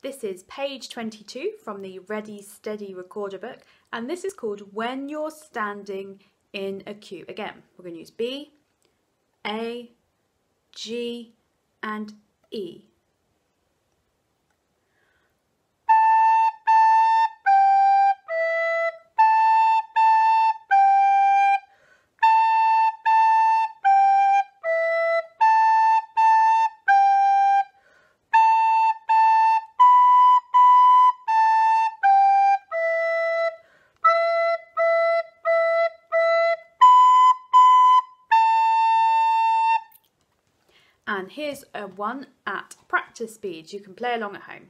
This is page 22 from the Ready Steady Recorder book, and this is called When You're Standing in a Queue. Again, we're going to use B, A, G, and E. And here's a one at practice speed. You can play along at home.